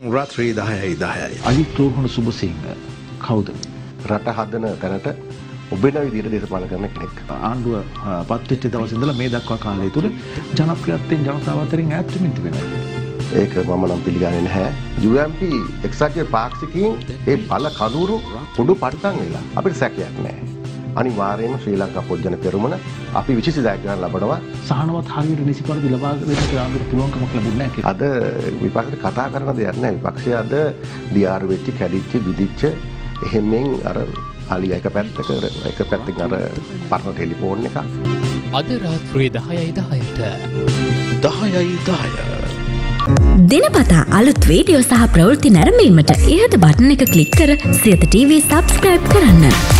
රාත්‍රී දහයයි දහයයි. අලිත් රෝහණ සුබසිංහ කවුද? රට හදන තැනට ඔබෙන විදිහට දේශපාලන කරන කෙනෙක්. ආණ්ඩුව පත්වෙච්ච දවස් ඉඳලා මේ දක්වා කාලය තුල ජනප්‍රියත්වයෙන් ජනතාව අතරින් ඈත් වෙමින් තිබෙනවා. ඒක මම නම් පිළිගන්නේ නැහැ. UMP එක්සත්‍ය පාක්ෂිකයින් ඒ බල කඳුරු පොඩු පරිතන් වෙලා අපිට සැකයක් නැහැ. අනිවාර්යයෙන්ම ශ්‍රී ලංකා පොජ්ජන පෙරමුණ අපි විශේෂ ජයග්‍රහණ ලබනවා. සහනවත් හරියට නිසි පරිදි ලබා දෙන්න ආණ්ඩුවට පුළුවන්කමක් ලැබුණේ නැහැ අද විපක්ෂයට කතා කරන දෙයක් නැහැ. විපක්ෂය අද දියාරු වෙච්ච, කැඩිච්ච, විදිච්ච එහෙමෙන් අර අලි එක පැත්තක එක පැත්තකින් අර පරණ ටෙලිෆෝන් එක. අද රාත්‍රී දහයයි දහයට. දහයයි දහය. දෙනපතා අලුත් වීඩියෝ සහ ප්‍රවෘත්ති නැරඹීමට ඉහත බටන එක කලික් කර සියත TV සබස්ක්‍රයිබ් කරන්න.